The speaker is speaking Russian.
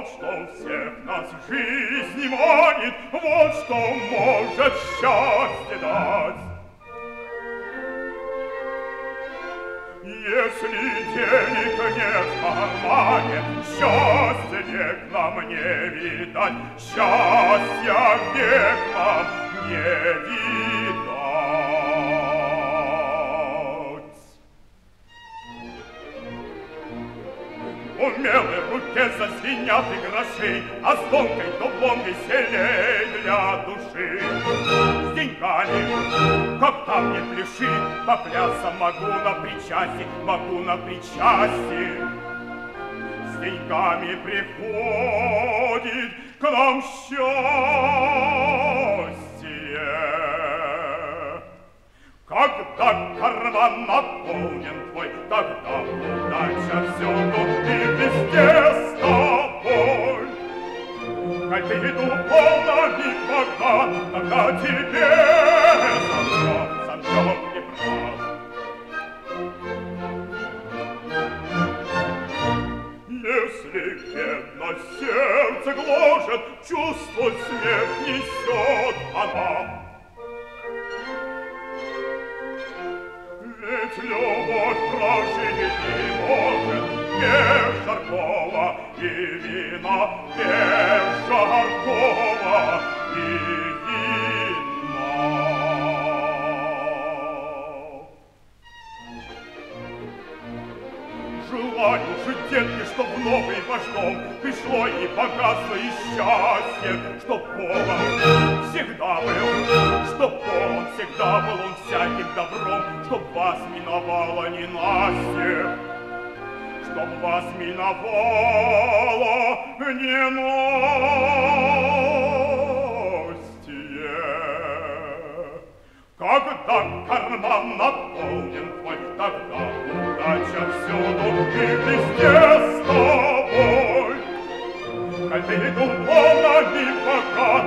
Вот что всех нас в жизни манит, Вот что может счастье дать. Если денег нет в кармане, Счастья век нам не видать, Счастья век нам не видать. Умелой руке зазвенят и гроши, А с тонкой дуплом веселей для души. С деньгами, как там не пляши, Поклясться могу на причастии, Могу на причастии. С деньгами приходит к нам счастье. Когда карман наполнен твой, тогда Иду полнами богат, тогда тебе сам сам не прав. Если бедность сердце гложет, чувство смех несет она. Ведь любовь прожить не может без жаркого и вина, без жаркого и вина. Желаю же, детки, чтоб новый ваш дом пришло и богатство, и счастье, чтоб полон всегда был, чтоб полон всегда был он всяким добром, чтоб вас миновало ненастье, чтоб вас миновало ненастье. Когда карман наполнен твой, тогда удача всюду и везде с тобой. Коль ты духовно не богат,